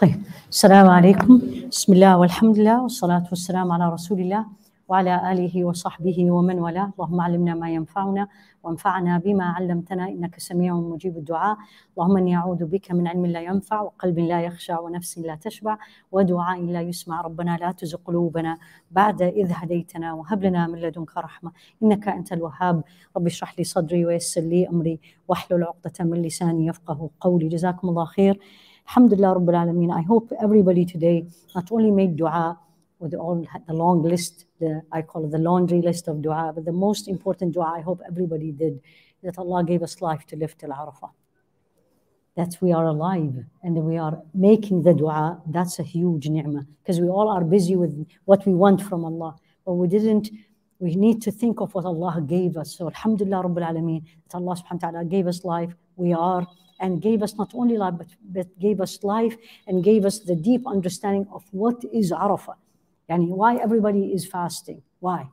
طيب. السلام عليكم. بسم الله والحمد لله والصلاة والسلام على رسول الله وعلى آله وصحبه ومن والاه. اللهم علمنا ما ينفعنا وانفعنا بما علمتنا إنك سميع مجيب الدعاء. اللهم إني أعوذ بك من علم لا ينفع وقلب لا يخشع ونفس لا تشبع ودعاء لا يسمع. ربنا لا تزغ قلوبنا بعد إذ هديتنا وهب لنا من لدنك رحمة إنك أنت الوهاب. رب اشرح لي صدري ويسر لي أمري واحلل عقدة من لساني يفقه قولي. جزاكم الله خير. Alhamdulillah Rabbil Alameen. I hope everybody today not only made dua with all the long list, the, I call it the laundry list of dua, but the most important dua I hope everybody did that Allah gave us life to live till Arafah. That we are alive and we are making the dua, that's a huge ni'mah because we all are busy with what we want from Allah, but we didn't. We need to think of what Allah gave us. So, Alhamdulillah Rabbil Alameen, that Allah subhanahu wa ta'ala gave us life. We are and gave us not only life, but, but gave us life and gave us the deep understanding of what is Arafah. Yani why everybody is fasting. Why?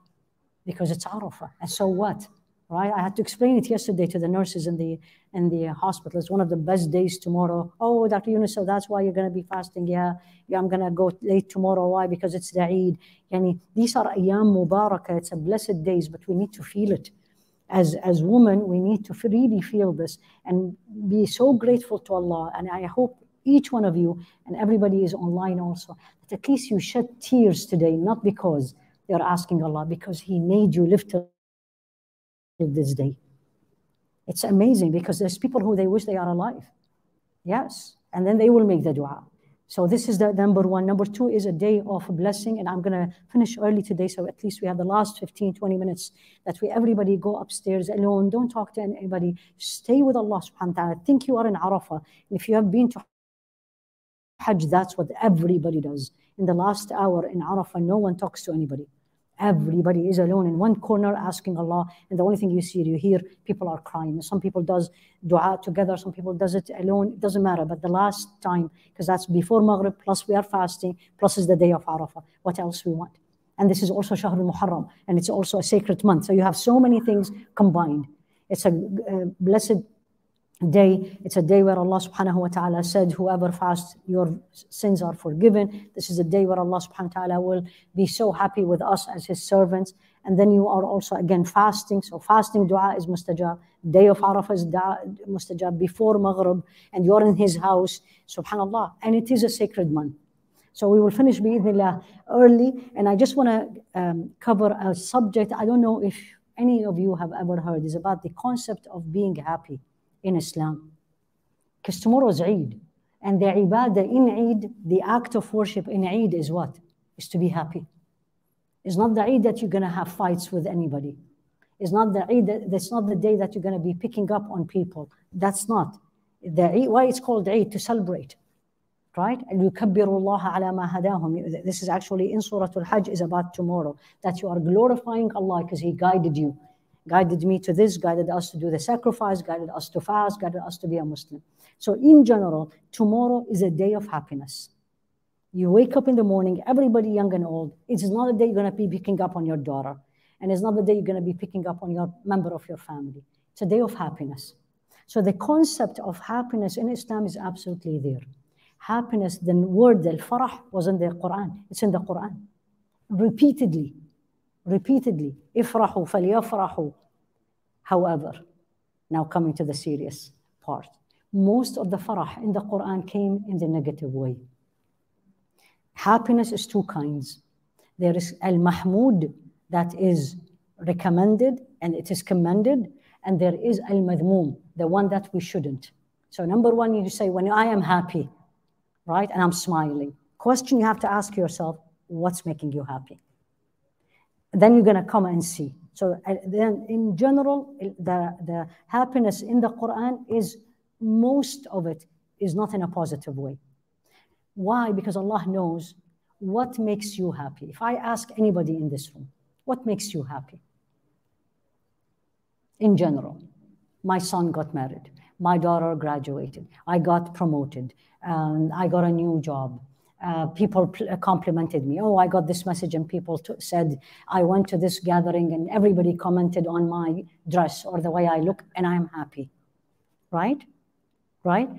Because it's Arafah. And so what? Right? I had to explain it yesterday to the nurses in the in the hospital. It's one of the best days tomorrow. Oh, Dr. Younis, so that's why you're going to be fasting. Yeah, yeah, I'm going to go late tomorrow. Why? Because it's the Eid. Yani, these are ayam mubarakah. It's a blessed days, but we need to feel it as as women we need to really feel this and be so grateful to allah. And i hope each one of you and everybody is online also that at least you shed tears today not because they're asking allah because he made you live till this day. It's amazing because there's people who they wish they are alive. Yes. And then they will make the dua so this is the number one. Number two is a day of blessing, and I'm gonna finish early today, so at least we have the last 15, 20 minutes that we everybody go upstairs alone. Don't talk to anybody. Stay with Allah subhanahu wa ta'ala. Think you are in Arafah. And if you have been to Hajj, that's what everybody does. In the last hour in Arafah, no one talks to anybody. Everybody is alone in one corner asking Allah, and the only thing you see, you hear people are crying. Some people does dua together, some people does it alone. It doesn't matter. But the last time, because that's before Maghrib, plus we are fasting, plus is the day of Arafah. What else we want? And this is also Shahr al-Muharram, and it's also a sacred month. So you have so many things combined. It's a uh, blessed day. It's a day where Allah subhanahu wa ta'ala said, Whoever fasts, your sins are forgiven. This is a day where Allah subhanahu wa ta'ala will be so happy with us as His servants. And then you are also again fasting. So fasting dua is mustajab. Day of Arafah is dua, mustajab before Maghrib, and you're in His house. Subhanallah. And it is a sacred month. So we will finish bi'idhnillah early. And I just want to um, cover a subject. I don't know if any of you have ever heard. is about the concept of being happy in Islam. Because tomorrow is Eid. And the ibadah in Eid, the act of worship in Eid is what? Is to be happy. It's not the Eid that you're going to have fights with anybody. It's not the Eid, that's not the day that you're going to be picking up on people. That's not. The Eid, why it's called Eid? To celebrate. Right? And you Allah ala ma hadahum. This is actually in Surah Al-Hajj is about tomorrow. That you are glorifying Allah because He guided you guided me to this, guided us to do the sacrifice, guided us to fast, guided us to be a Muslim. So, in general, tomorrow is a day of happiness. You wake up in the morning, everybody young and old. It is not a day you're going to be picking up on your daughter, and it's not the day you're going to be picking up on your member of your family. It's a day of happiness. So, the concept of happiness in Islam is absolutely there. Happiness, the word al farah was in the Quran, it's in the Quran repeatedly repeatedly ifrahu falyafrahu however. Now coming to the serious part. Most of the farah in the quran came in the negative way. Happiness is two kinds. There is al mahmud that is recommended and it is commended and there is al madmum the one that we shouldn't. So number one you say when i am happy right? And i'm smiling. Question you have to ask yourself what's making you happy then you're going to come and see. So uh, then in general, the, the happiness in the Quran is most of it is not in a positive way. Why? Because Allah knows what makes you happy. If I ask anybody in this room, what makes you happy? In general, my son got married, my daughter graduated, I got promoted, and I got a new job, uh, people pl- complimented me. Oh, I got this message, and people said, I went to this gathering, and everybody commented on my dress or the way I look, and I'm happy. Right? Right?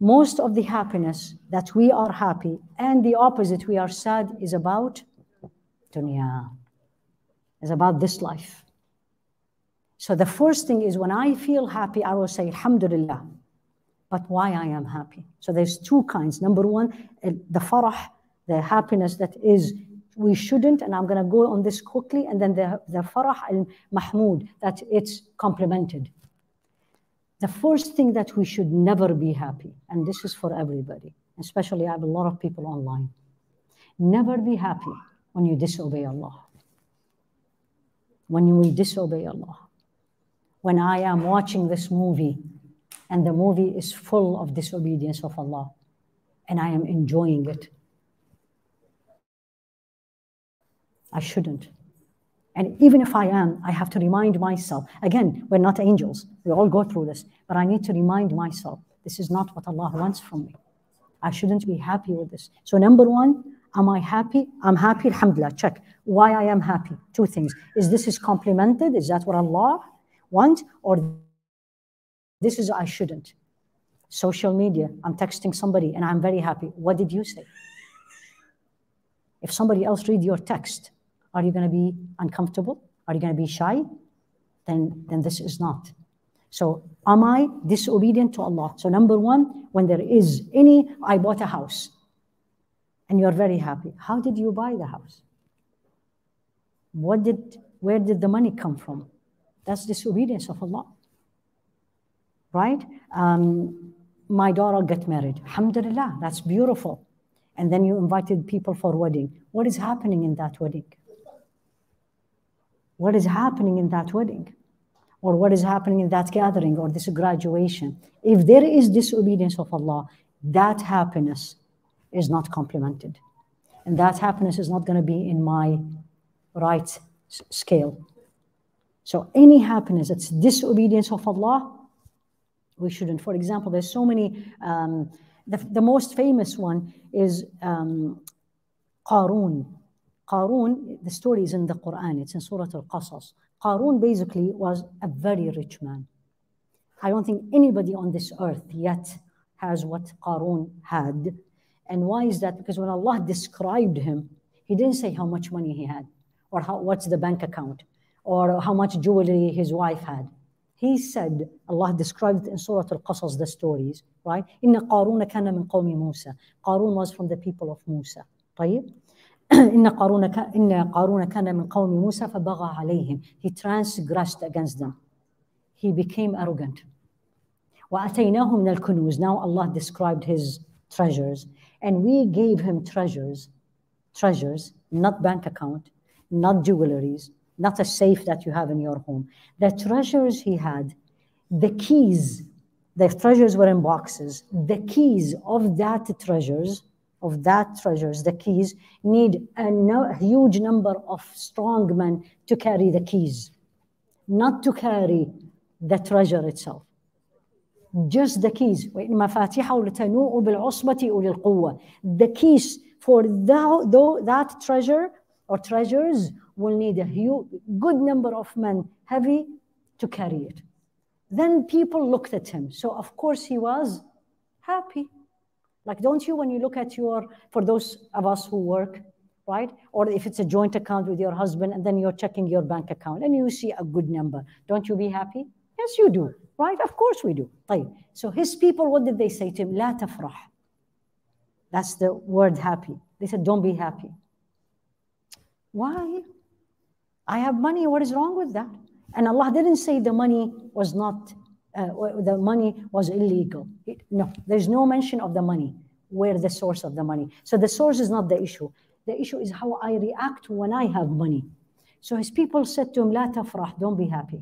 most of the happiness that we are happy and the opposite we are sad is about dunya, is about this life. So the first thing is when I feel happy, I will say, Alhamdulillah. But why I am happy? So there's two kinds. Number one, uh, the farah, the happiness that is we shouldn't, and I'm going to go on this quickly, and then the, the farah al mahmud, that it's complemented. The first thing that we should never be happy, and this is for everybody, especially I have a lot of people online. Never be happy when you disobey Allah. When you disobey Allah. When I am watching this movie and the movie is full of disobedience of Allah and I am enjoying it I shouldn't. And even if I am, I have to remind myself. Again, we're not angels. We all go through this. But I need to remind myself this is not what Allah wants from me. I shouldn't be happy with this. So, number one, am I happy? I'm happy, alhamdulillah. Check. Why I am happy? Two things. Is this is complimented? Is that what Allah wants? Or this is I shouldn't? Social media, I'm texting somebody and I'm very happy. What did you say? If somebody else read your text, are you going to be uncomfortable? Are you going to be shy? Then, then this is not. So, am I disobedient to Allah? So, number one, when there is any, I bought a house and you're very happy. How did you buy the house? What did, where did the money come from? That's disobedience of Allah. Right? Um, my daughter got married. Alhamdulillah, that's beautiful. And then you invited people for wedding. What is happening in that wedding? what is happening in that wedding or what is happening in that gathering or this graduation. If there is disobedience of Allah, that happiness is not complemented. And that happiness is not going to be in my right scale. So any happiness that's disobedience of Allah, we shouldn't. For example, there's so many. Um, the, the most famous one is um, Qarun. Qarun, the story is in the Quran, it's in Surah Al-Qasas. Qarun basically was a very rich man. I don't think anybody on this earth yet has what Qarun had. And why is that? Because when Allah described him, he didn't say how much money he had, or how, what's the bank account, or how much jewelry his wife had. He said, Allah described in Surah Al-Qasas the stories, right? إن قارون كان من قوم موسى. Qarun was from the people of Musa. طيب? إن قارون إن قارون كان من قوم موسى فبغى عليهم he transgressed against them he became arrogant وأتيناه من الكنوز now Allah described his treasures and we gave him treasures treasures not bank account not jewelries not a safe that you have in your home the treasures he had the keys the treasures were in boxes the keys of that treasures of that treasures, the keys, need a, no, a huge number of strong men to carry the keys, not to carry the treasure itself. Just the keys. The keys for that, that treasure or treasures will need a huge, good number of men heavy to carry it. Then people looked at him. So, of course, he was happy. Like, don't you, when you look at your, for those of us who work, right? Or if it's a joint account with your husband and then you're checking your bank account and you see a good number, don't you be happy? Yes, you do, right? Of course we do. طيب. So his people, what did they say to him? لا تفرح. That's the word happy. They said, don't be happy. Why? I have money. What is wrong with that? And Allah didn't say the money was not uh, the money was illegal. It, no, there's no mention of the money, where the source of the money. So the source is not the issue. The issue is how I react when I have money. So his people said to him, لا تفرح, don't be happy.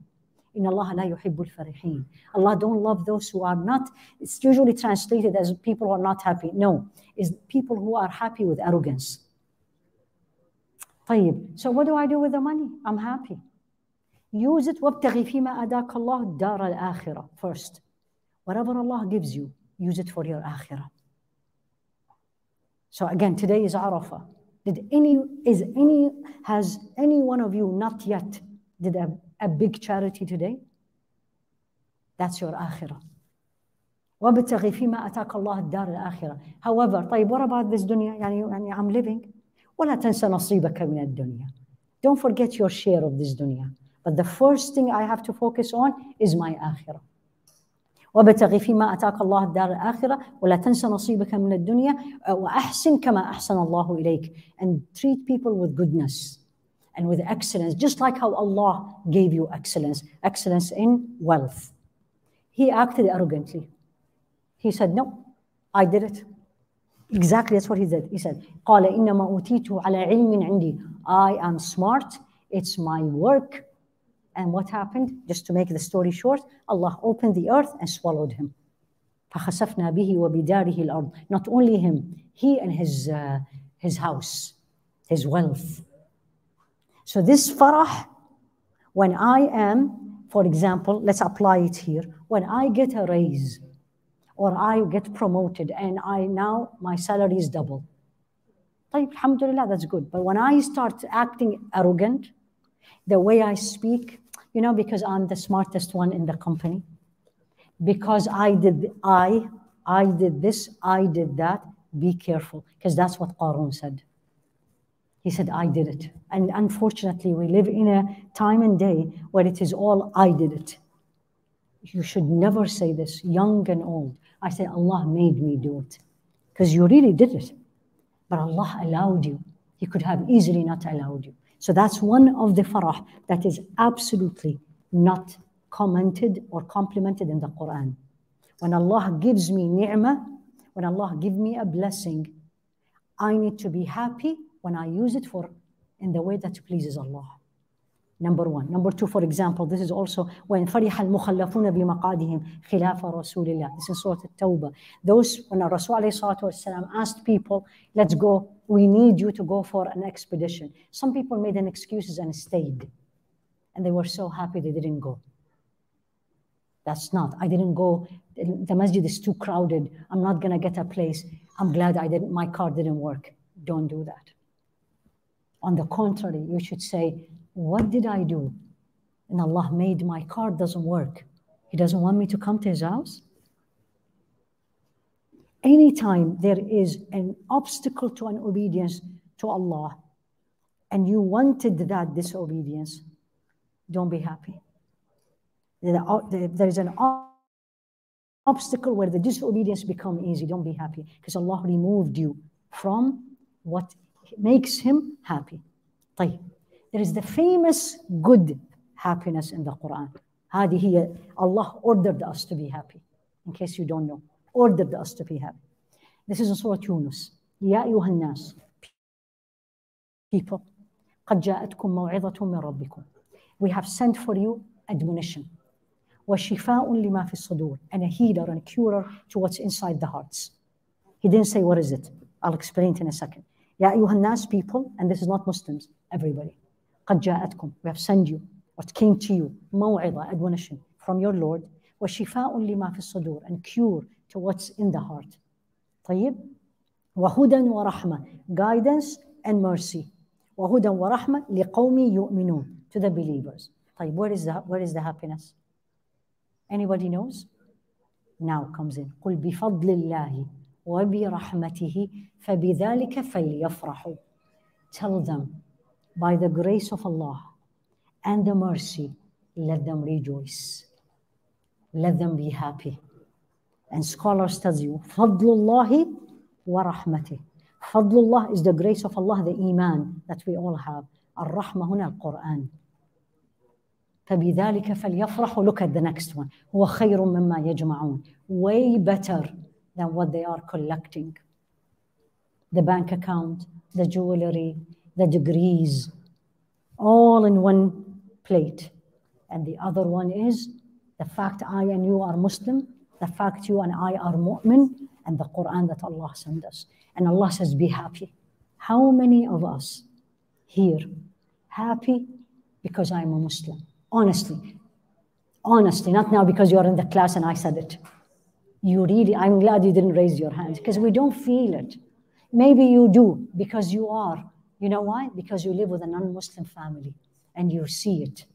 In Allah لا يحب الفرحين. Allah don't love those who are not, it's usually translated as people who are not happy. No, it's people who are happy with arrogance. طيب, so what do I do with the money? I'm happy. Use it وابتغي فيما أداك الله الدار الآخرة first. Whatever Allah gives you, use it for your akhirah. So again, today is Arafah. Did any, is any, has any one of you not yet did a, a big charity today? That's your akhirah. وابتغي فيما اتاك الله الدار الاخره however طيب what about this dunya يعني يعني I'm living ولا تنسى نصيبك من الدنيا don't forget your share of this dunya but the first thing I have to focus on is my آخرة وابتغي فيما أتاك الله الدار الآخرة ولا تنسى نصيبك من الدنيا وأحسن كما أحسن الله إليك and treat people with goodness and with excellence just like how Allah gave you excellence excellence in wealth he acted arrogantly he said no I did it exactly that's what he did he said قال إنما أوتيته على علم عندي I am smart it's my work and what happened? Just to make the story short, Allah opened the earth and swallowed him. فخسفنا به وبداره الأرض. Not only him, he and his, uh, his house, his wealth. So this farah, when I am, for example, let's apply it here. When I get a raise or I get promoted and I now my salary is double. طيب, alhamdulillah, that's good. But when I start acting arrogant, the way I speak, you know, because I'm the smartest one in the company, because I did I I did this, I did that. Be careful, because that's what Qarun said. He said, I did it. And unfortunately, we live in a time and day where it is all I did it. You should never say this, young and old. I say, Allah made me do it. Because you really did it. But Allah allowed you. He could have easily not allowed you. So that's one of the farah that is absolutely not commented or complimented in the Quran. When Allah gives me ni'mah, when Allah gives me a blessing, I need to be happy when I use it for in the way that pleases Allah Number one. Number two, for example, this is also when فرح المخلفون بمقادهم خلاف رسول الله. This is Surah At-Tawbah. Those, when Rasul والسلام, asked people, let's go, we need you to go for an expedition. Some people made an excuses and stayed. And they were so happy they didn't go. That's not, I didn't go, the masjid is too crowded. I'm not gonna get a place. I'm glad I didn't, my car didn't work. Don't do that. On the contrary, you should say, what did I do? And Allah made my car doesn't work. He doesn't want me to come to his house. Anytime there is an obstacle to an obedience to Allah, and you wanted that disobedience, don't be happy. There is an obstacle where the disobedience become easy. Don't be happy because Allah removed you from what makes him happy. طيب. There is the famous good happiness in the Quran. هذه هي Allah ordered us to be happy. In case you don't know, ordered us to be happy. This is in Surah Yunus. يا أيها الناس people قد جاءتكم موعظة من ربكم. We have sent for you admonition. وشفاء لما في الصدور and a healer and a curer to what's inside the hearts. He didn't say what is it. I'll explain it in a second. يا أيها الناس people and this is not Muslims, everybody. قد جاءتكم we have sent you what came to you موعظة admonition from your Lord وشفاء لما في الصدور and cure to what's in the heart طيب وهدى ورحمة guidance and mercy وهدى ورحمة لقوم يؤمنون to the believers طيب where is the, where is the happiness anybody knows now comes in قل بفضل الله وبرحمته فبذلك فليفرحوا tell them by the grace of Allah and the mercy, let them rejoice. Let them be happy. And scholars tell you, فضل wa rahmatih. Fadlullah is the grace of Allah, the iman that we all have. الرحمة هنا القرآن. فبذلك فليفرحوا look at the next one هو خير مما يجمعون way better than what they are collecting the bank account the jewelry the degrees all in one plate. And the other one is the fact I and you are Muslim, the fact you and I are mu'min, and the Quran that Allah sent us. And Allah says, be happy. How many of us here happy because I'm a Muslim? Honestly. Honestly, not now because you're in the class and I said it. You really, I'm glad you didn't raise your hands because we don't feel it. Maybe you do because you are you know why? Because you live with a non Muslim family and you see it.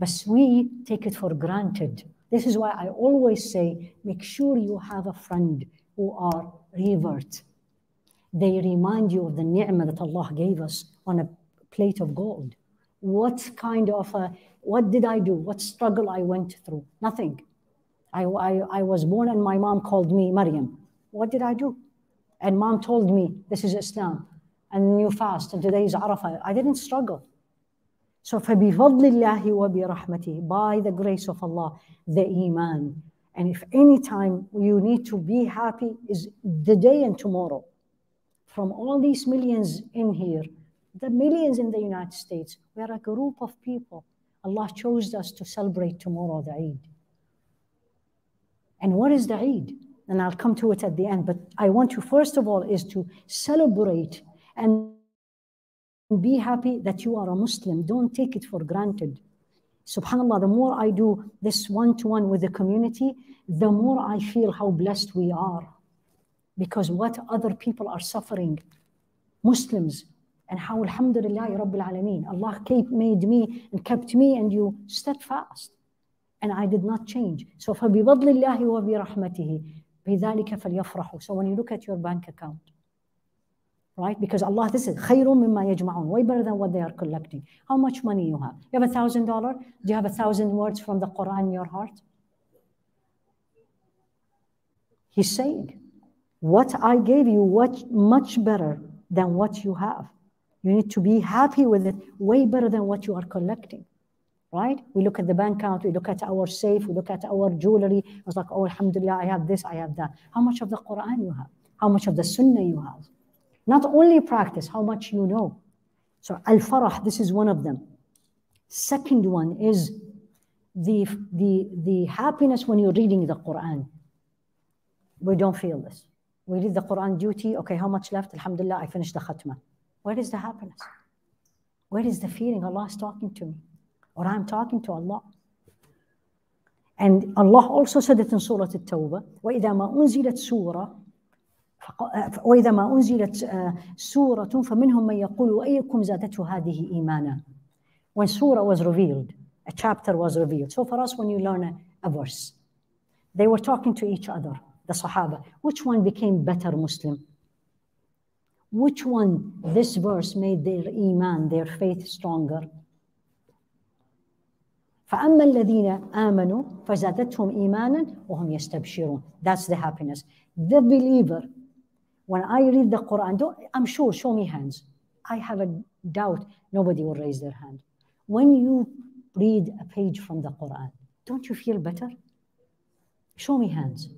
But we take it for granted This is why I always say make sure you have a friend who are revert. They remind you of the ni'mah that Allah gave us on a plate of gold. What kind of a, what did I do? What struggle I went through? Nothing. I, I, I was born and my mom called me Maryam. What did I do? And mom told me this is Islam and you fast and today is Arafah. I didn't struggle. So فبفضل الله وبرحمته by the grace of Allah the iman and if any time you need to be happy is the day and tomorrow from all these millions in here the millions in the United States we are a group of people Allah chose us to celebrate tomorrow the Eid and what is the Eid and I'll come to it at the end but I want to first of all is to celebrate and be happy that you are a Muslim. Don't take it for granted. Subhanallah, the more I do this one to one with the community, the more I feel how blessed we are. Because what other people are suffering, Muslims, and how Alhamdulillah Rabbil Alameen, Allah kept, made me and kept me and you steadfast. And I did not change. So فَبِبَضْلِ اللَّهِ وَبِرَحْمَتِهِ بِذَلِكَ فَلْيَفْرَحُوا So when you look at your bank account, right? Because Allah, this is خير مما يجمعون, way better than what they are collecting. How much money you have? You have a thousand dollar? Do you have a thousand words from the Quran in your heart? He's saying, what I gave you, what much better than what you have. You need to be happy with it, way better than what you are collecting. Right? We look at the bank account, we look at our safe, we look at our jewelry. It's like, oh, alhamdulillah, I have this, I have that. How much of the Quran you have? How much of the Sunnah you have? Not only practice, how much you know. So al-farah, this is one of them. Second one is the, the, the happiness when you're reading the Quran. We don't feel this. We read the Quran duty, okay, how much left? Alhamdulillah, I finished the khatma. Where is the happiness? Where is the feeling Allah is talking to me? Or I'm talking to Allah? And Allah also said it in Surah At-Tawbah, وَإِذَا مَا أُنزِلَتْ سُورَةٌ وإذا ما أنزلت سورة فمنهم من يقول وأيكم زادته هذه إيمانا when surah was revealed a chapter was revealed so for us when you learn a, a verse they were talking to each other the Sahaba which one became better Muslim which one this verse made their iman their faith stronger فأما الذين آمنوا فزادتهم إيمانا وهم يستبشرون that's the happiness the believer when I read the Quran, I'm sure, show me hands. I have a doubt nobody will raise their hand. When you read a page from the Quran, don't you feel better? Show me hands.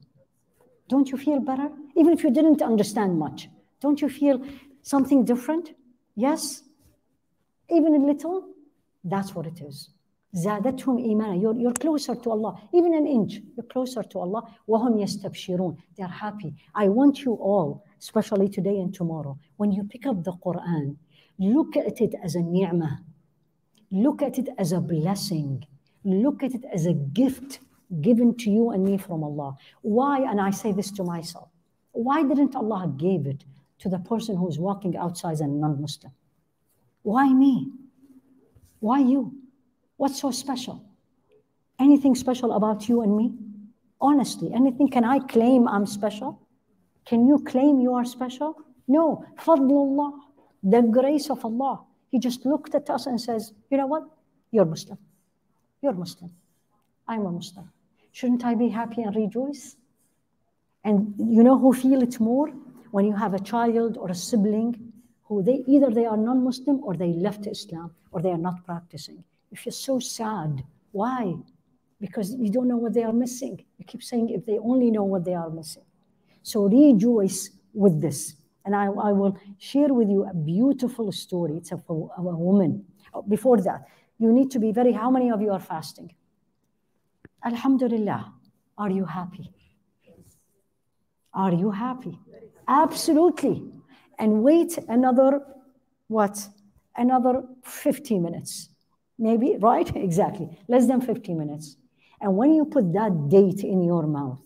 Don't you feel better? Even if you didn't understand much, don't you feel something different? Yes? Even a little? That's what it is. زادتهم إيمانا you're, you're closer to Allah even an inch you're closer to Allah وهم يستبشرون they're happy I want you all especially today and tomorrow when you pick up the Quran look at it as a ni'mah look at it as a blessing look at it as a gift given to you and me from Allah why and I say this to myself why didn't Allah give it to the person who's walking outside and non-Muslim why me why you What's so special? Anything special about you and me? Honestly, anything? Can I claim I'm special? Can you claim you are special? No. Fadlullah, the grace of Allah. He just looked at us and says, You know what? You're Muslim. You're Muslim. I'm a Muslim. Shouldn't I be happy and rejoice? And you know who feel it more? When you have a child or a sibling who they either they are non-Muslim or they left Islam or they are not practicing. If you're so sad, why? Because you don't know what they are missing. You keep saying, if they only know what they are missing. So rejoice with this. And I, I will share with you a beautiful story. It's of a, of a woman. Oh, before that, you need to be very, how many of you are fasting? Alhamdulillah. Are you happy? Are you happy? Absolutely. And wait another, what? Another 50 minutes maybe, right? Exactly, less than 50 minutes. And when you put that date in your mouth,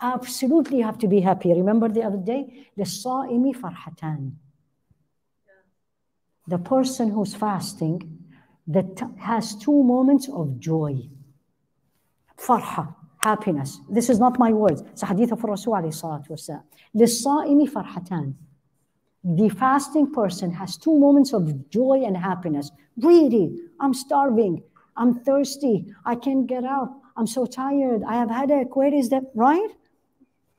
absolutely you have to be happy. Remember the other day? The sa'imi farhatan. The person who's fasting that has two moments of joy. فرحة happiness this is not my words it's حديث of الرسول عليه الصلاة والسلام للصائم فرحتان the fasting person has two moments of joy and happiness Really, I'm starving. I'm thirsty. I can't get out. I'm so tired. I have headache. Where is that? Right?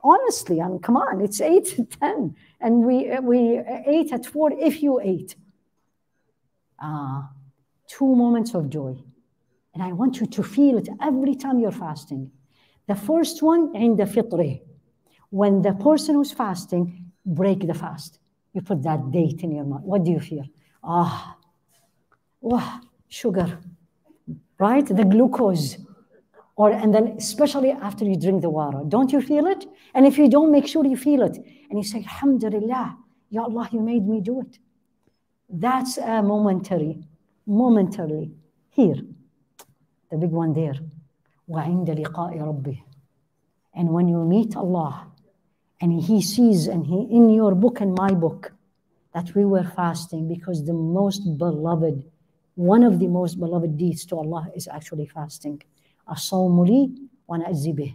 Honestly, I'm. come on. It's eight to ten, and we we ate at four. If you ate, ah, uh, two moments of joy, and I want you to feel it every time you're fasting. The first one in the fitri, when the person who's fasting break the fast. You put that date in your mind. What do you feel? Ah, oh, sugar right the glucose or and then especially after you drink the water don't you feel it and if you don't make sure you feel it and you say alhamdulillah ya allah you made me do it that's a momentary momentarily here the big one there وعند لقاء ربه and when you meet Allah and he sees and he in your book and my book that we were fasting because the most beloved one of the most beloved deeds to Allah is actually fasting. As-sawmu wa na'zi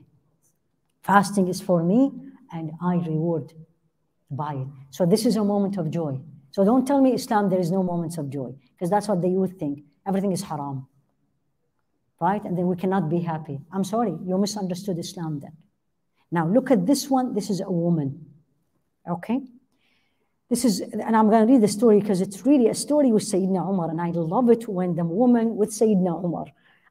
Fasting is for me and I reward by it. So this is a moment of joy. So don't tell me Islam there is no moments of joy because that's what the youth think. Everything is haram. Right? And then we cannot be happy. I'm sorry, you misunderstood Islam then. Now look at this one. This is a woman. Okay? This is, and I'm going to read the story because it's really a story with Sayyidina Umar, and I love it when the woman with Sayyidina Umar,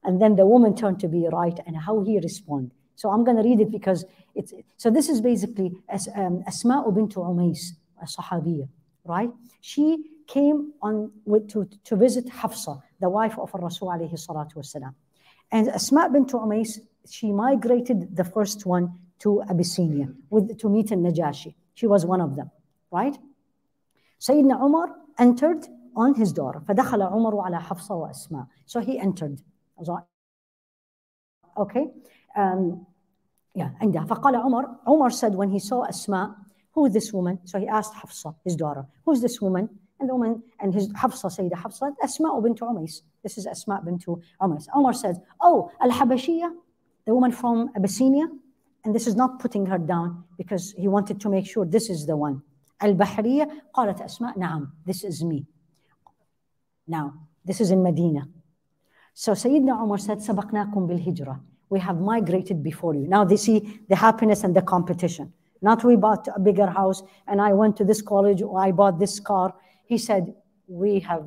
and then the woman turned to be right, and how he responded. So I'm going to read it because it's, so this is basically as, um, Asma bint Umais, a Sahabiya, right? She came on with, to, to visit Hafsa, the wife of Rasul alayhi salatu wasalam. And Asma bint Umais, she migrated the first one to Abyssinia with, to meet in Najashi. She was one of them, right? Sayyidina Umar entered on his door. فدخل عمر على حفصة وأسماء. So he entered. Okay. Um, yeah, عندها. فقال عمر, Umar said when he saw Asma, who is this woman? So he asked Hafsa, his daughter, who's this woman? And the woman, and his Hafsa, Sayyida Hafsa, Asma bint Umais. This is Asma bint Umais. Umar said, oh, Al-Habashiyah, the woman from Abyssinia. And this is not putting her down because he wanted to make sure this is the one. البحرية قالت أسماء نعم this is me now this is in Medina so Sayyidina Umar said سبقناكم بالهجرة we have migrated before you now they see the happiness and the competition not we bought a bigger house and I went to this college or I bought this car he said we have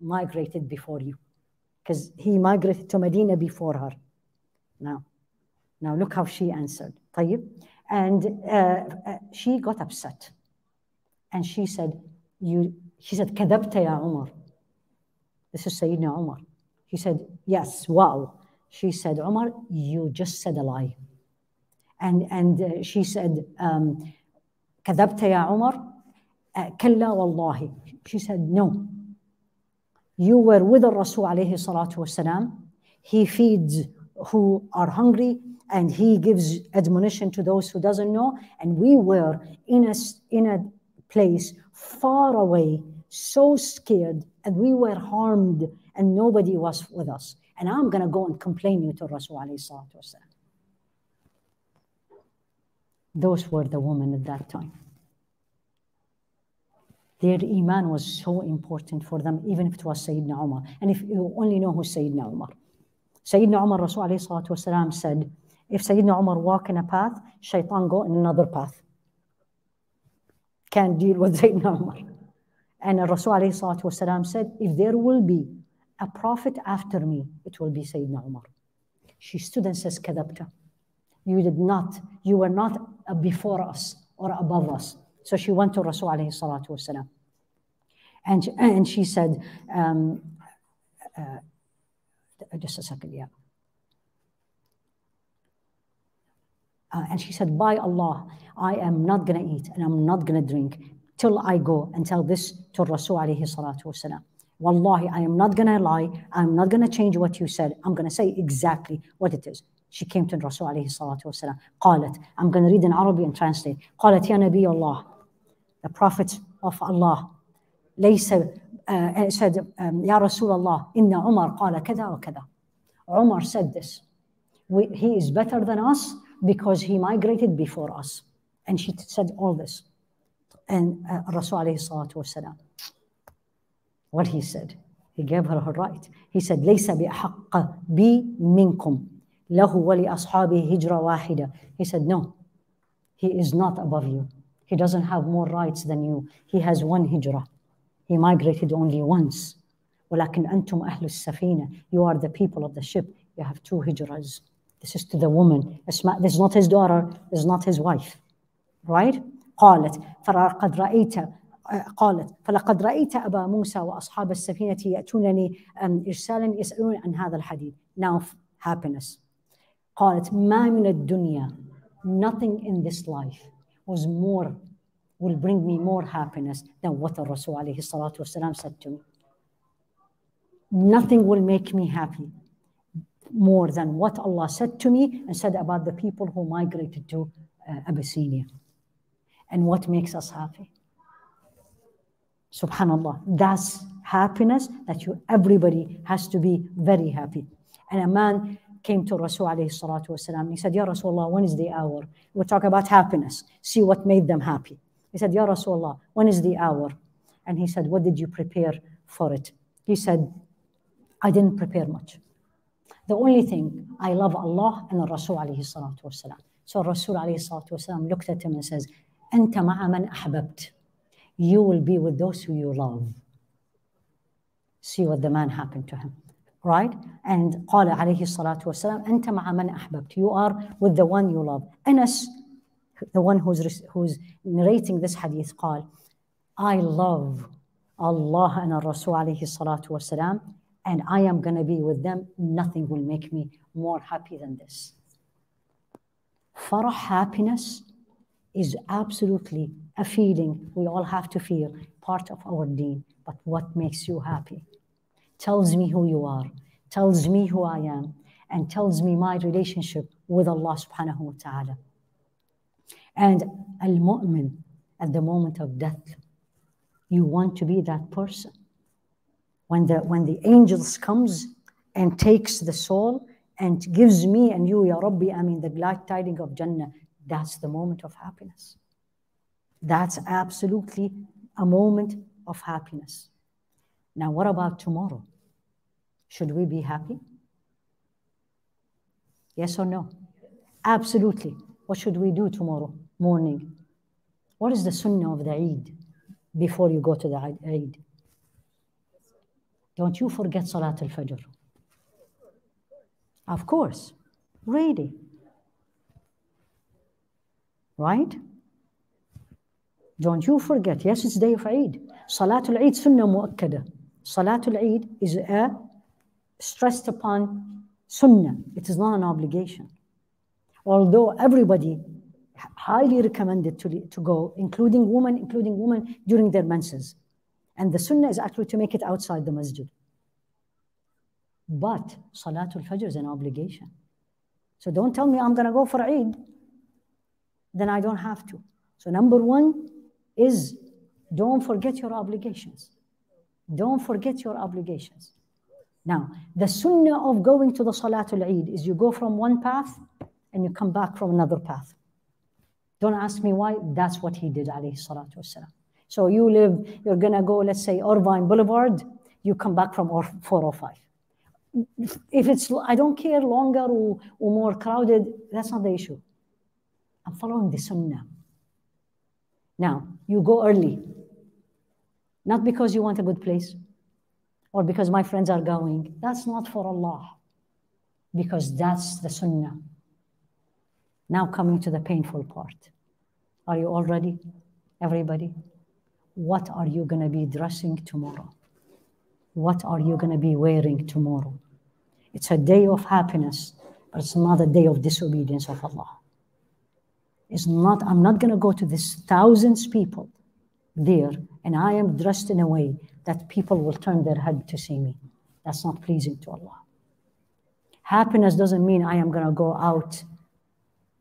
migrated before you because he migrated to Medina before her now now look how she answered طيب and uh, uh, she got upset and she said, you, she said, كذبت يا Umar. This is Sayyidina Umar. He said, yes, wow. She said, Umar, you just said a lie. And, and uh, she said, um, كذبت يا عمر كلا والله. She said, no. You were with the Rasul عليه الصلاة والسلام. He feeds who are hungry and he gives admonition to those who doesn't know. And we were in a, in a place far away, so scared, and we were harmed, and nobody was with us. And I'm going to go and complain you to Rasul Those were the women at that time. Their iman was so important for them, even if it was Sayyidina Umar. And if you only know who Sayyidina Umar. Sayyidina Umar, Rasul said, if Sayyidina Umar walk in a path, shaitan go in another path can deal with Sayyidina Umar. And Rasul said, if there will be a prophet after me, it will be Sayyidina Umar. She stood and says, Kadabta. You did not, you were not before us or above us. So she went to Rasul alayhi salatu wasalam. And, and she said, um, uh, just a second, yeah. Uh, and she said, By Allah, I am not going to eat and I'm not going to drink till I go and tell this to Rasul alayhi salatu wasalam. Wallahi, I am not going to lie. I'm not going to change what you said. I'm going to say exactly what it is. She came to Rasul alayhi salatu wasalam. قالت, I'm going to read in Arabic and translate. قالت يا نبي الله, the Prophet of Allah, ليس uh, said, um, يا رسول الله, إن عمر قال كذا وكذا. Umar said this. we, he is better than us because he migrated before us. And she said all this. And uh, Rasul alayhi salatu wasalam, what he said, he gave her her right. He said, ليس بأحق بي منكم له ولأصحابه هجرة واحدة. He said, no, he is not above you. He doesn't have more rights than you. He has one hijrah. He migrated only once. ولكن أنتم أهل السفينة. You are the people of the ship. You have two hijras. This is to the woman. This is not his daughter. This is not his wife. Right? قالت فلقد رأيت قالت فلقد رأيت أبا موسى وأصحاب السفينة يأتونني إرسالا يسألون عن هذا الحديث. Now happiness. قالت ما من الدنيا nothing in this life was more will bring me more happiness than what the Rasul عليه الصلاة والسلام said to me. Nothing will make me happy more than what Allah said to me and said about the people who migrated to uh, Abyssinia. And what makes us happy? Subhanallah. That's happiness that you everybody has to be very happy. And a man came to Rasul alayhi salatu. He said, Ya Rasulullah, when is the hour? We talk about happiness. See what made them happy. He said, Ya Rasulullah, when is the hour? And he said, What did you prepare for it? He said, I didn't prepare much. The only thing, I love Allah and Rasul alayhi salatu wasalam. So Rasul alayhi salatu wasalam looked at him and says, أنت مع من أحببت. You will be with those who you love. See what the man happened to him. Right? And قال عليه الصلاة والسلام أنت مع من أحببت. You are with the one you love. Anas, the one who's, who's narrating this hadith, قال I love Allah and Rasul عليه الصلاة والسلام and I am going to be with them, nothing will make me more happy than this. Farah, happiness, is absolutely a feeling we all have to feel, part of our deen. But what makes you happy? Tells me who you are, tells me who I am, and tells me my relationship with Allah subhanahu wa ta'ala. And al mu'min, at the moment of death, you want to be that person when the, when the angels comes and takes the soul and gives me and you, Ya Rabbi, I mean, the glad tidings of Jannah, that's the moment of happiness. That's absolutely a moment of happiness. Now, what about tomorrow? Should we be happy? Yes or no? Absolutely. What should we do tomorrow morning? What is the sunnah of the Eid before you go to the Eid? Don't you forget Salat al Fajr. Of course, ready. Right? Don't you forget, yes, it's day of Eid. Salatul Eid sunnah mu'akkada. Salatul Eid is a stressed upon sunnah. It is not an obligation. Although everybody highly recommended to, to go, including women, including women during their menses. And the sunnah is actually to make it outside the masjid. But Salatul Fajr is an obligation. So don't tell me I'm going to go for Eid, then I don't have to. So, number one is don't forget your obligations. Don't forget your obligations. Now, the sunnah of going to the Salatul Eid is you go from one path and you come back from another path. Don't ask me why. That's what he did, alayhi salatu wasalam. So you live, you're to go, let's say, Irvine Boulevard, you come back from 405. If it's, I don't care, longer or, or more crowded, that's not the issue. I'm following the sunnah. Now, you go early, not because you want a good place or because my friends are going. That's not for Allah, because that's the sunnah. Now, coming to the painful part. Are you all ready, everybody? What are you going to be dressing tomorrow? What are you going to be wearing tomorrow? It's a day of happiness, but it's not a day of disobedience of Allah. It's not, I'm not going to go to this thousands people there and I am dressed in a way that people will turn their head to see me. That's not pleasing to Allah. Happiness doesn't mean I am going to go out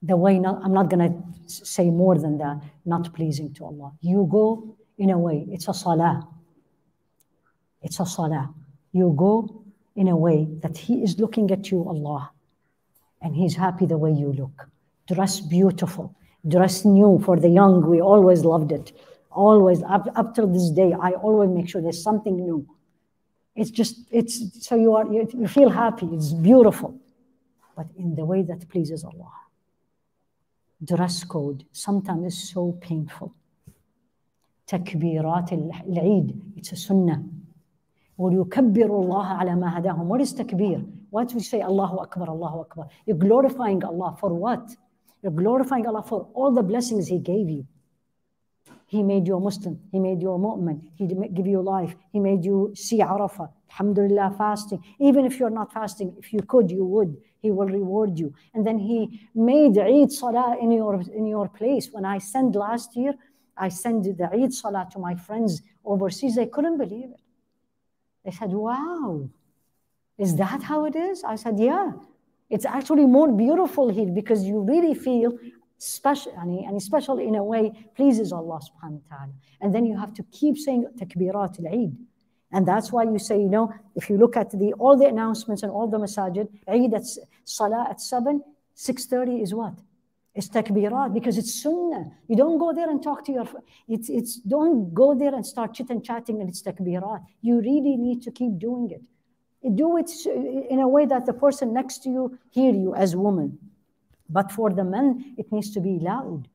the way, not, I'm not going to say more than that, not pleasing to Allah. You go in a way. It's a salah. It's a salah. You go in a way that He is looking at you, Allah. And He's happy the way you look. Dress beautiful, dress new. For the young, we always loved it. Always, up, up till this day, I always make sure there's something new. It's just, it's so you are, you, you feel happy, it's beautiful, but in the way that pleases Allah. Dress code sometimes is so painful. تكبيرات العيد it's a sunnah ويكبر الله على ما هداهم what is takbir what we say Allahu Akbar Allahu Akbar you're glorifying Allah for what you're glorifying Allah for all the blessings he gave you he made you a Muslim. He made you a mu'min. He give you life. He made you see Arafah. Alhamdulillah, fasting. Even if you're not fasting, if you could, you would. He will reward you. And then he made Eid Salah in your, in your place. When I sent last year, I sent the Eid Salah to my friends overseas. They couldn't believe it. They said, wow, is that how it is? I said, yeah. It's actually more beautiful here because you really feel special and special in a way pleases Allah subhanahu wa ta'ala. And then you have to keep saying takbirat al-Eid. And that's why you say, you know, if you look at the all the announcements and all the masajid, Eid at Salah at 7, 6.30 is what? It's takbirat because it's sunnah. You don't go there and talk to your, it's, it's don't go there and start chit and chatting and it's takbirat. You really need to keep doing it. Do it in a way that the person next to you hear you as woman. But for the men, it needs to be loud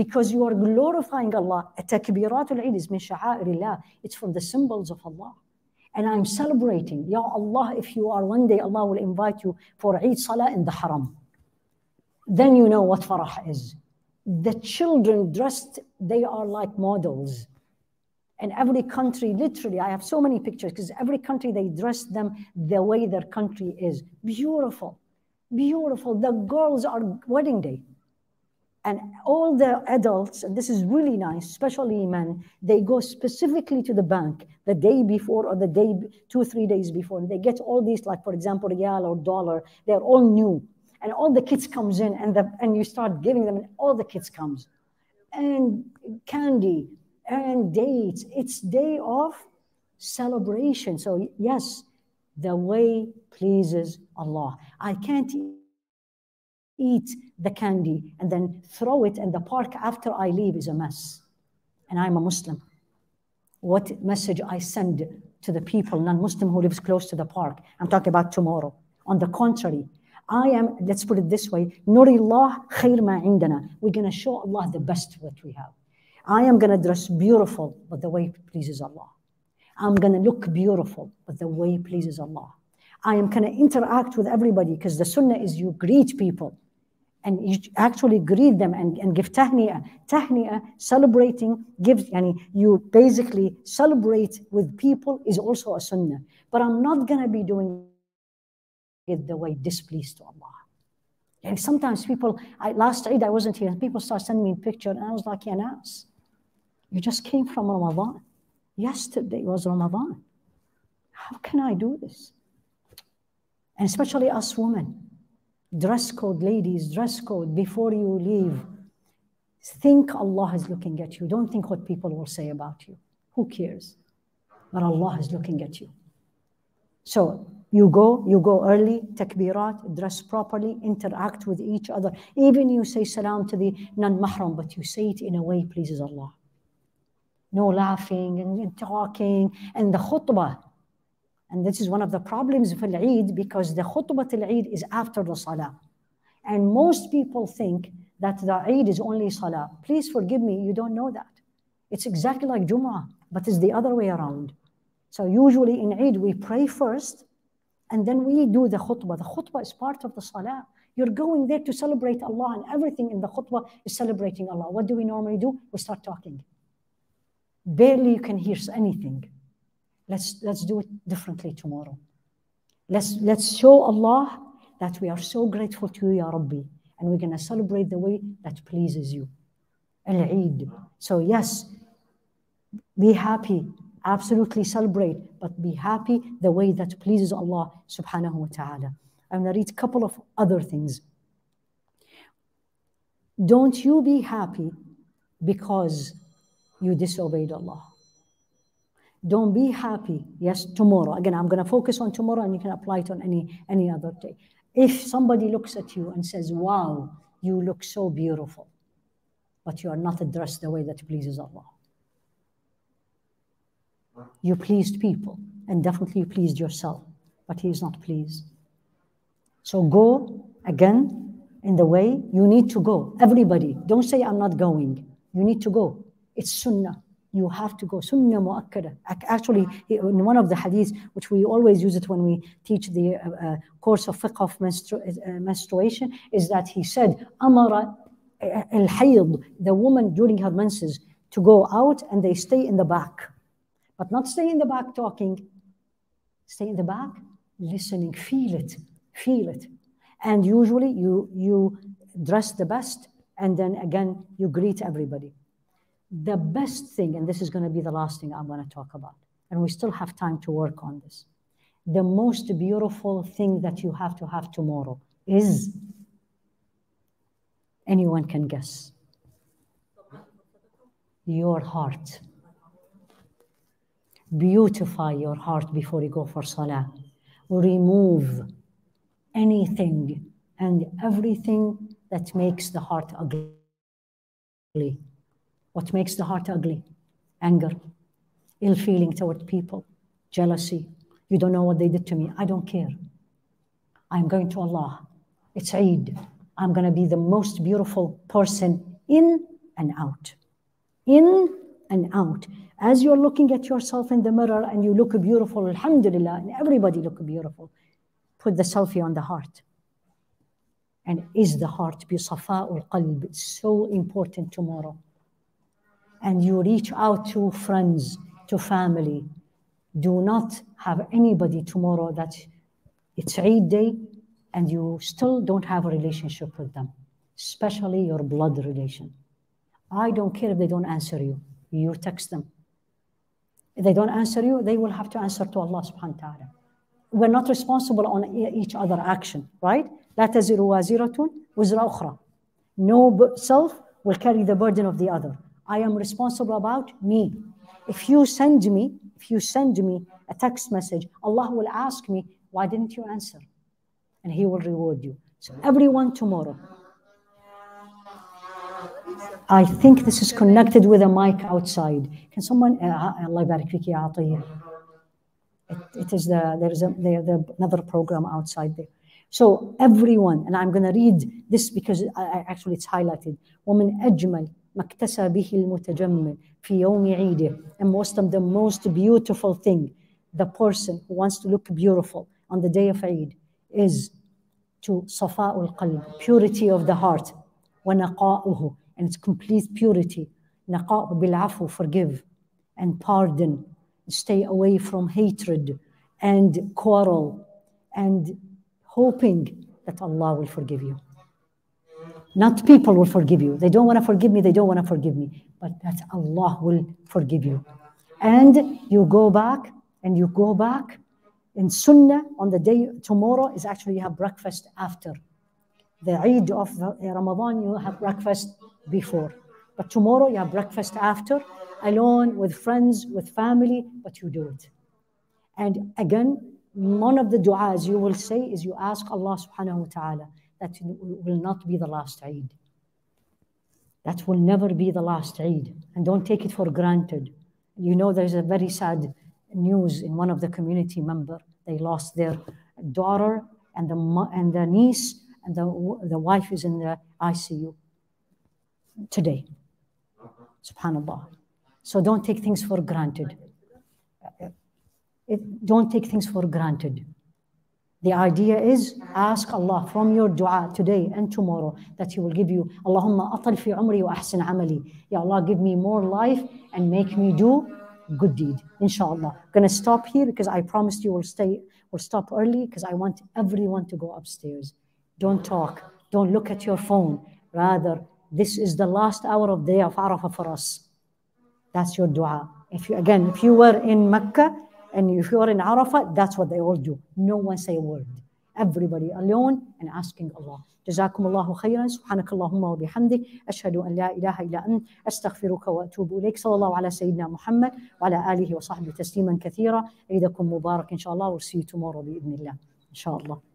because you are glorifying Allah. Takbiratul Eid is min sha'airillah. It's from the symbols of Allah. And I'm celebrating. Ya Allah, if you are one day, Allah will invite you for Eid Salah in the Haram. Then you know what farah is. The children dressed, they are like models. And every country, literally, I have so many pictures because every country they dress them the way their country is. Beautiful. Beautiful. The girls are wedding day. And all the adults, and this is really nice, especially men, they go specifically to the bank the day before or the day, two, three days before. And they get all these, like, for example, real or dollar. They're all new. And all the kids comes in and, the, and you start giving them and all the kids comes. And candy and dates. It's day of celebration. So yes, the way pleases Allah. I can't eat the candy and then throw it in the park after I leave is a mess. And I'm a Muslim. What message I send to the people, non-Muslim who lives close to the park? I'm talking about tomorrow. On the contrary, I am, let's put it this way, Nurillah khair ma indana. We're going to show Allah the best that we have. I am going to dress beautiful, but the way pleases Allah. I'm going to look beautiful, but the way pleases Allah. I am going to interact with everybody because the sunnah is you greet people and you actually greet them and, and give tahni'ah. Tahni'ah, celebrating, gives, yani you basically celebrate with people is also a sunnah. But I'm not going to be doing the way displeased to Allah. And sometimes people, I, last Eid I wasn't here, and people start sending me a picture, and I was like, yeah, you just came from Ramadan. Yesterday was Ramadan. How can I do this? And especially us women. Dress code, ladies, dress code before you leave. Think Allah is looking at you. Don't think what people will say about you. Who cares? But Allah is looking at you. So you go, you go early, takbirat, dress properly, interact with each other. Even you say salam to the non-mahram, but you say it in a way pleases Allah no laughing and talking and the khutbah. And this is one of the problems of for Eid because the khutbah al Eid is after the salah. And most people think that the Eid is only salah. Please forgive me, you don't know that. It's exactly like Jum'ah, but it's the other way around. So usually in Eid, we pray first and then we do the khutbah. The khutbah is part of the salah. You're going there to celebrate Allah, and everything in the khutbah is celebrating Allah. What do we normally do? We start talking barely you can hear anything. Let's, let's do it differently tomorrow. Let's, let's show Allah that we are so grateful to you, Ya Rabbi, and we're going to celebrate the way that pleases you. Al-Eid. So yes, be happy, absolutely celebrate, but be happy the way that pleases Allah subhanahu wa ta'ala. I'm going to read a couple of other things. Don't you be happy because you disobeyed Allah. Don't be happy. Yes, tomorrow. Again, I'm going to focus on tomorrow and you can apply it on any, any other day. If somebody looks at you and says, Wow, you look so beautiful, but you are not dressed the way that pleases Allah. You pleased people, and definitely you pleased yourself, but He is not pleased. So go again in the way you need to go. Everybody, don't say, I'm not going. You need to go. It's sunnah. You have to go. Sunnah mu'akkada. Actually, in one of the hadiths, which we always use it when we teach the uh, uh, course of fiqh of menstru- uh, menstruation, is that he said, Amara al hayd, the woman during her menses, to go out and they stay in the back. But not stay in the back talking. Stay in the back, listening, feel it, feel it. And usually you, you dress the best and then again you greet everybody. The best thing, and this is going to be the last thing I'm going to talk about, and we still have time to work on this. The most beautiful thing that you have to have tomorrow is anyone can guess your heart. Beautify your heart before you go for salah. Remove anything and everything that makes the heart ugly. What makes the heart ugly? Anger, ill feeling toward people, jealousy. You don't know what they did to me. I don't care. I'm going to Allah. It's Eid. I'm going to be the most beautiful person in and out. In and out. As you're looking at yourself in the mirror and you look beautiful, Alhamdulillah, and everybody look beautiful, put the selfie on the heart. And is the heart qalb? It's so important tomorrow. And you reach out to friends, to family. Do not have anybody tomorrow that it's Eid day and you still don't have a relationship with them, especially your blood relation. I don't care if they don't answer you. You text them. If they don't answer you, they will have to answer to Allah subhanahu wa ta'ala we're not responsible on each other action, right? لا تزر وازرة وزر أخرى. No self will carry the burden of the other. I am responsible about me. If you send me, if you send me a text message, Allah will ask me, why didn't you answer? And He will reward you. So everyone tomorrow. I think this is connected with a mic outside. Can someone, uh, Allah barik fiki it, it is the there is a there, the, another program outside there. So everyone, and I'm going to read this because I, I actually it's highlighted. ومن أجمل ما اكتسى به المتجمل في يوم عيده. And most of the most beautiful thing, the person who wants to look beautiful on the day of Eid is to صفاء القلب, purity of the heart, ونقاؤه, and its complete purity. نقاء بالعفو, forgive, and pardon, stay away from hatred and quarrel and hoping that Allah will forgive you. Not people will forgive you. They don't want to forgive me, they don't want to forgive me, but that Allah will forgive you. And you go back and you go back in Sunnah on the day tomorrow is actually you have breakfast after. The Eid of Ramadan, you have breakfast before. But tomorrow you have breakfast after alone, with friends, with family, but you do it. And again, one of the du'as you will say is you ask Allah subhanahu wa ta'ala that will not be the last Eid. That will never be the last Eid. And don't take it for granted. You know, there's a very sad news in one of the community member. They lost their daughter and the, and the niece, and the, the wife is in the ICU today. Subhanallah. So don't take things for granted. It, don't take things for granted. The idea is ask Allah from your dua today and tomorrow that He will give you Allahumma atal fi umri wa ahsin amali. Ya Allah, give me more life and make me do good deed. Inshallah. Gonna stop here because I promised you we'll stay, we'll stop early because I want everyone to go upstairs. Don't talk. Don't look at your phone. Rather, this is the last hour of the day of Arafah for us. That's your dua. If you again, if you were in Mecca and if you are in Arafat, that's what they all do. No one say a word. Everybody alone and asking Allah. جزاكم الله خيرا سبحانك اللهم وبحمدك أشهد أن لا إله إلا أنت أستغفرك وأتوب إليك صلى الله على سيدنا محمد وعلى آله وصحبه تسليما كثيرا عيدكم مبارك إن شاء الله we'll see you tomorrow بإذن الله إن شاء الله